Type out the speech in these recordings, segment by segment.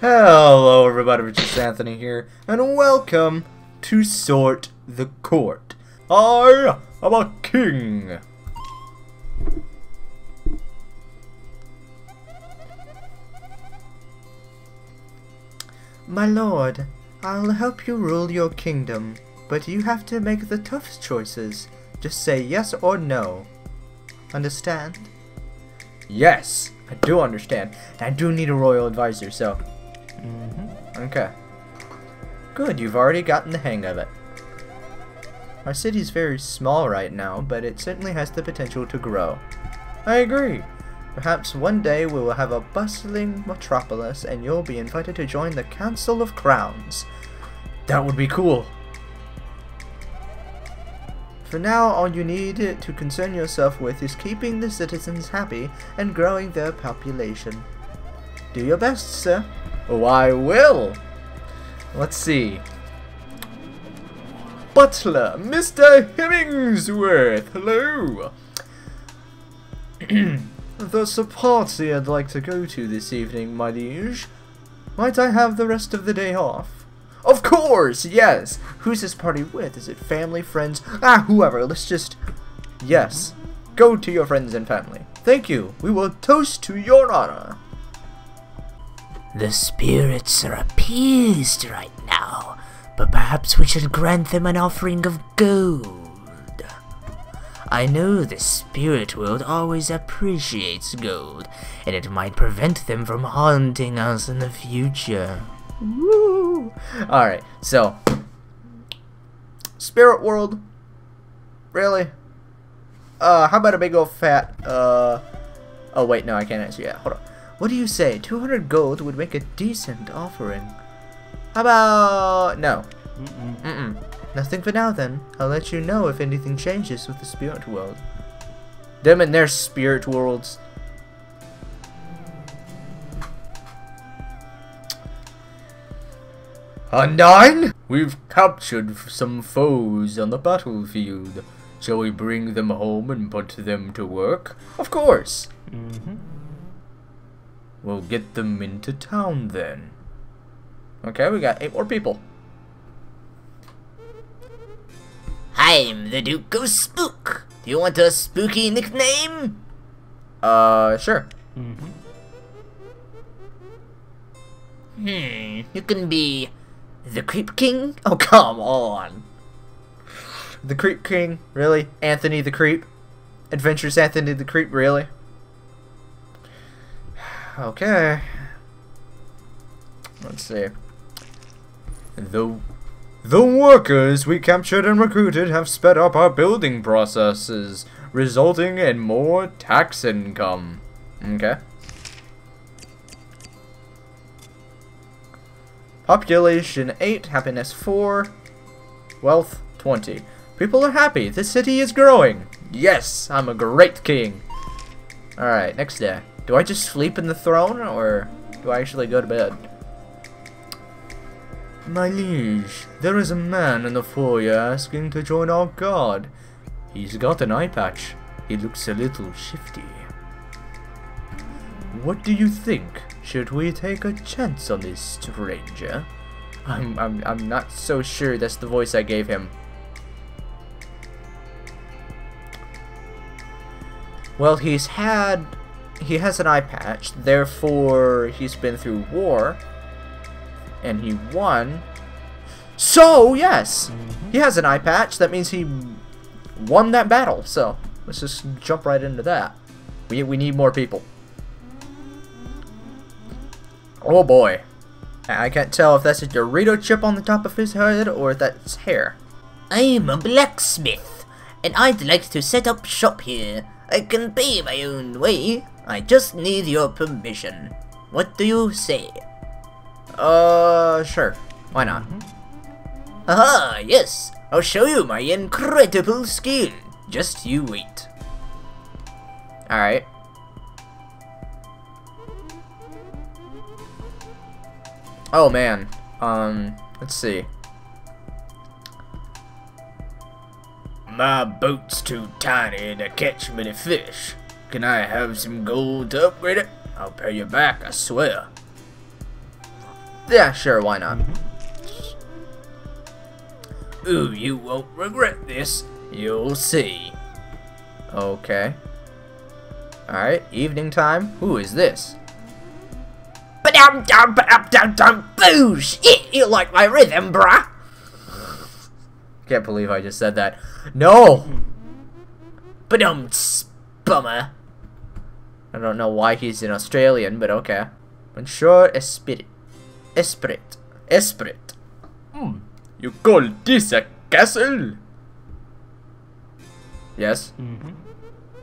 Hello everybody, Richard Anthony here, and welcome to Sort the Court. I am a king. My lord, I'll help you rule your kingdom, but you have to make the tough choices. Just say yes or no. Understand? Yes, I do understand. I do need a royal advisor, so. Mm -hmm. Okay. Good, you've already gotten the hang of it. Our city's very small right now, but it certainly has the potential to grow. I agree. Perhaps one day we will have a bustling metropolis and you'll be invited to join the Council of Crowns. That would be cool. For now, all you need to concern yourself with is keeping the citizens happy and growing their population. Do your best, sir. Oh, I will. Let's see. Butler, Mr. Hemmingsworth, hello. There's a party I'd like to go to this evening, my liege. Might I have the rest of the day off? Of course, yes! Who's this party with? Is it family, friends? Ah, whoever, let's just... Yes. Go to your friends and family. Thank you. We will toast to your honor. The spirits are appeased right now, but perhaps we should grant them an offering of gold. I know the spirit world always appreciates gold, and it might prevent them from haunting us in the future. Woo! Alright, so. Spirit world? Really? Uh, how about a big old fat, uh. Oh, wait, no, I can't answer yet. Hold on. What do you say? 200 gold would make a decent offering. How about... No. Mm-mm. Mm-mm. Nothing for now, then. I'll let you know if anything changes with the spirit world. Them and their spirit worlds. Undyne? We've captured some foes on the battlefield. Shall we bring them home and put them to work? Of course. Mm -hmm. We'll get them into town then. Okay, we got eight more people. I'm the Duke of Spook. Do you want a spooky nickname? Uh, sure. Mm -hmm. Hmm, you can be the Creep King? Oh, come on. The Creep King? Really? Anthony the Creep? Adventures Anthony the Creep? Really? Okay. Let's see. The the workers we captured and recruited have sped up our building processes, resulting in more tax income. Okay. Population 8, happiness 4, wealth 20. People are happy. The city is growing. Yes, I'm a great king. Alright, next day. Do I just sleep in the throne, or do I actually go to bed? My liege, there is a man in the foyer asking to join our guard. He's got an eye patch. He looks a little shifty. What do you think? Should we take a chance on this stranger? I'm, I'm, I'm not so sure that's the voice I gave him. Well, he's had he has an eye patch, therefore he's been through war, and he won. So, yes, mm -hmm. he has an eye patch. That means he won that battle. So, let's just jump right into that. We, we need more people. Oh boy. I can't tell if that's a Dorito chip on the top of his head or if that's hair. I'm a blacksmith, and I'd like to set up shop here. I can pay my own way. I just need your permission. What do you say? Uh, sure. Why not? Mm -hmm. Aha, yes. I'll show you my incredible skill. Just you wait. Alright. Oh man. Um, let's see. My boat's too tiny to catch many fish. Can I have some gold to upgrade it? I'll pay you back, I swear. Yeah, sure, why not? Mm-hmm. Ooh, you won't regret this. You'll see. Okay. Alright, evening time. Who is this? Ba-dum dum ba-dum dum dum boosh! It, you like my rhythm, bruh? Can't believe I just said that. No! Ba-dum bummer. I don't know why he's an Australian, but okay. Monsieur Esprit. Esprit. Esprit. Hmm. You call this a castle? Yes? Mm-hmm.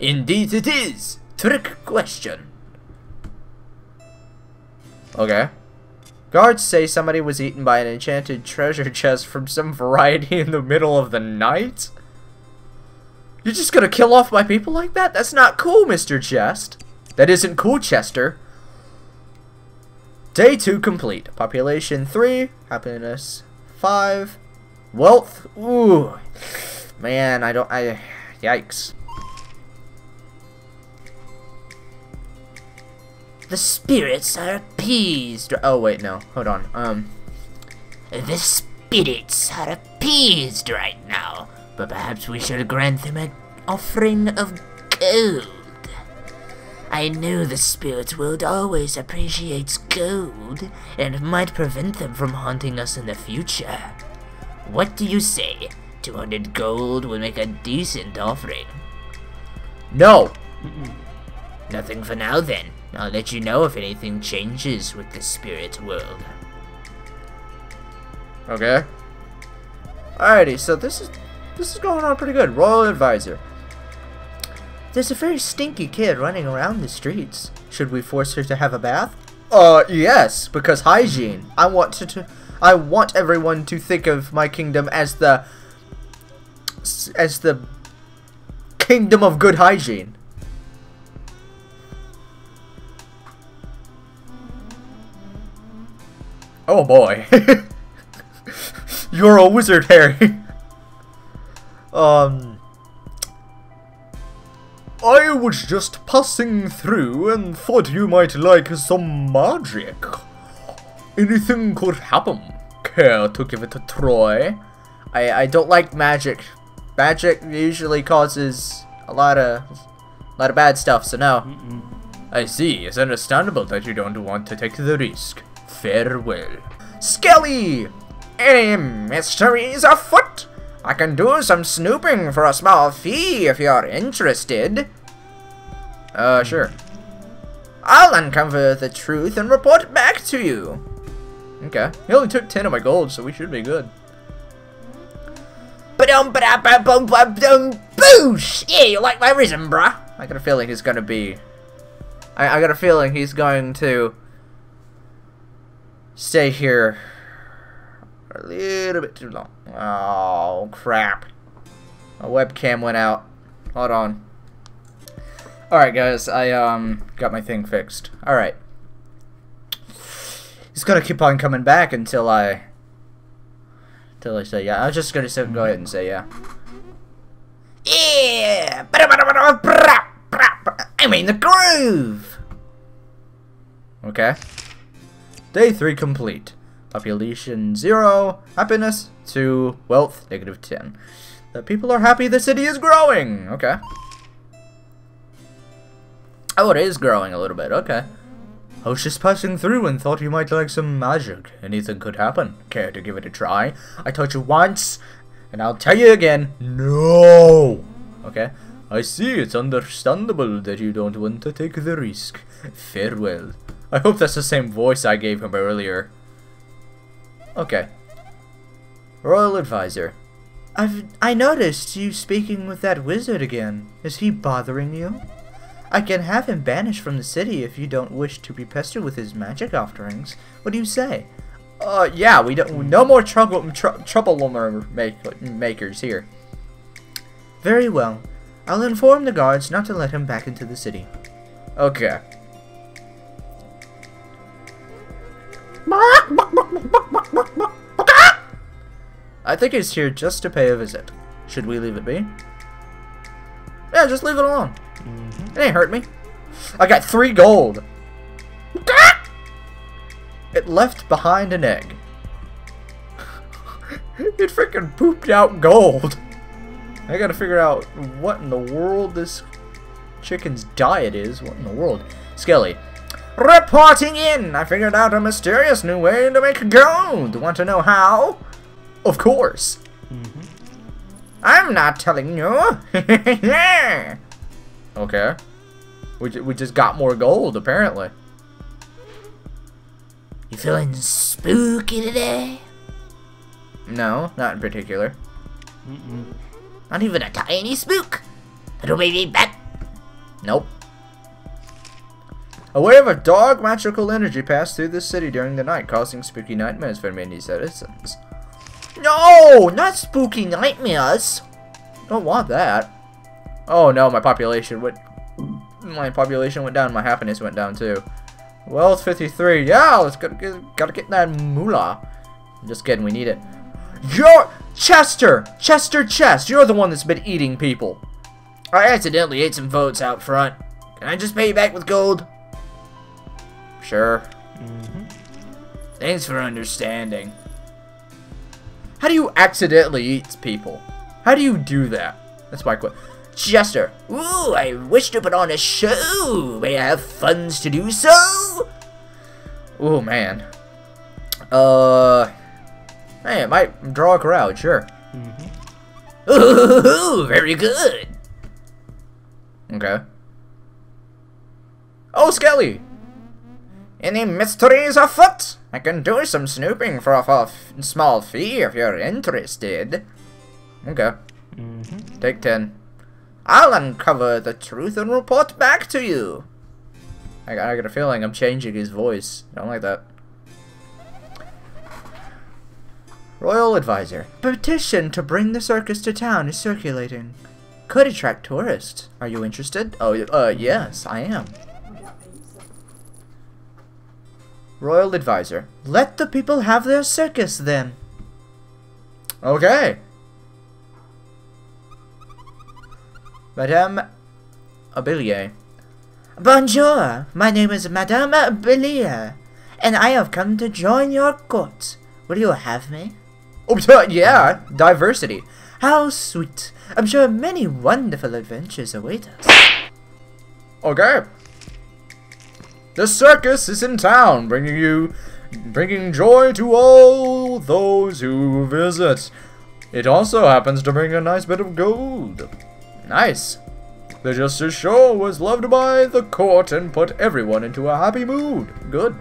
Indeed it is. Trick question. Okay. Guards say somebody was eaten by an enchanted treasure chest from some variety in the middle of the night? You're just gonna kill off my people like that? That's not cool, Mr. Chest. That isn't cool, Chester. Day 2 complete. Population 3. Happiness 5. Wealth. Ooh. Man, I don't... I... Yikes. The spirits are appeased. Oh, wait, no. Hold on. Um... The spirits are appeased right now, but perhaps we should grant them an offering of gold. I know the spirit world always appreciates gold, and it might prevent them from haunting us in the future. What do you say? 200 gold would make a decent offering. No! Nothing for now then. I'll let you know if anything changes with the spirit world. Okay. Alrighty, so this is this is going on pretty good. Royal advisor. There's a very stinky kid running around the streets. Should we force her to have a bath? Uh, yes, because hygiene. I want to, to I want everyone to think of my kingdom as the as the kingdom of good hygiene. Oh boy. You're a wizard, Harry. um. I was just passing through and thought you might like some magic. Anything could happen. Care to give it a try? I, I don't like magic. Magic usually causes a lot of a lot of bad stuff, so no. I see. It's understandable that you don't want to take the risk. Farewell. Skelly! Any mysteries afoot? I can do some snooping for a small fee if you're interested. Uh, sure. I'll uncover the truth and report back to you. Okay. He only took 10 of my gold, so we should be good. Ba-dum ba ba bum bum dum boosh! Yeah, you like my rhythm, bruh? I got a feeling he's gonna be... I, I got a feeling he's going to... Stay here... A little bit too long. Oh, crap. My webcam went out. Hold on. Alright, guys. I, um, got my thing fixed. Alright. He's gonna keep on coming back until I... Until I say yeah. I'm just gonna say, go ahead and say yeah. Yeah! I'm in the groove! Okay. Day 3 complete. Population 0, happiness 2, wealth negative 10. The people are happy the city is growing! Okay. Oh, it is growing a little bit, okay. I was just passing through and thought you might like some magic. Anything could happen. Care to give it a try? I told you once, and I'll tell you again, no! Okay. I see it's understandable that you don't want to take the risk. Farewell. I hope that's the same voice I gave him earlier. Okay. Royal Advisor. I've I noticed you speaking with that wizard again. Is he bothering you? I can have him banished from the city if you don't wish to be pestered with his magic offerings. What do you say? Uh, yeah, we don't. No more trouble, tr trouble make, makers here. Very well. I'll inform the guards not to let him back into the city. Okay. I think he's here just to pay a visit. Should we leave it be? Yeah, just leave it alone. Mm-hmm. It ain't hurt me. I got three gold. Ah! It left behind an egg. it freaking pooped out gold. I gotta figure out what in the world this chicken's diet is. What in the world? Skelly. Reporting in! I figured out a mysterious new way to make gold. Want to know how? Of course. I'm not telling you. okay. We, ju- we just got more gold, apparently. You feeling spooky today? No, not in particular. Not even a tiny spook. Little baby bat. Nope. A wave of dark magical energy passed through the city during the night, causing spooky nightmares for many citizens. No, not spooky nightmares. Don't want that. Oh no, my population went. My population went down. My happiness went down too. Well, it's 53. Yeah, let's gotta get, gotta get that moolah. Just kidding, we need it. You're Chester, Chester Chest. You're the one that's been eating people. I accidentally ate some votes out front. Can I just pay you back with gold? Sure. Mm-hmm. Thanks for understanding. How do you accidentally eat people? How do you do that? That's my question. Jester, Ooh, I wish to put on a show. May I have funds to do so? Ooh, man. Uh, hey, it might draw a crowd, sure. Mhm. Ooh, very good. Okay. Oh, Skelly! Any mysteries afoot? I can do some snooping for a, small fee if you're interested. Okay. Take 10. I'll uncover the truth and report back to you. I got, I got a feeling I'm changing his voice. I don't like that. Royal Advisor. Petition to bring the circus to town is circulating. Could attract tourists. Are you interested? Oh, uh, yes, I am. Royal Advisor. Let the people have their circus then. Okay. Madame Abilier. Bonjour, my name is Madame Abilier, and I have come to join your court. Will you have me? Oh, yeah, diversity. How sweet. I'm sure many wonderful adventures await us. Okay. The circus is in town, bringing you, bringing joy to all those who visit. It also happens to bring a nice bit of gold. Nice. The Jester's Show was loved by the court and put everyone into a happy mood. Good.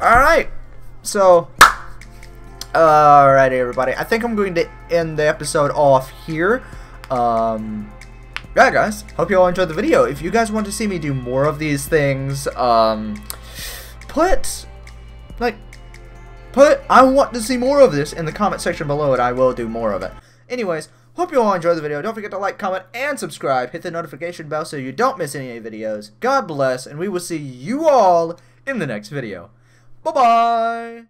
Alright. So, alright everybody. I think I'm going to end the episode off here. Um, yeah guys, hope you all enjoyed the video. If you guys want to see me do more of these things, um, put, like, put, I want to see more of this in the comment section below and I will do more of it. Anyways, hope you all enjoyed the video. Don't forget to like, comment, and subscribe. Hit the notification bell so you don't miss any videos. God bless, and we will see you all in the next video. Bye-bye!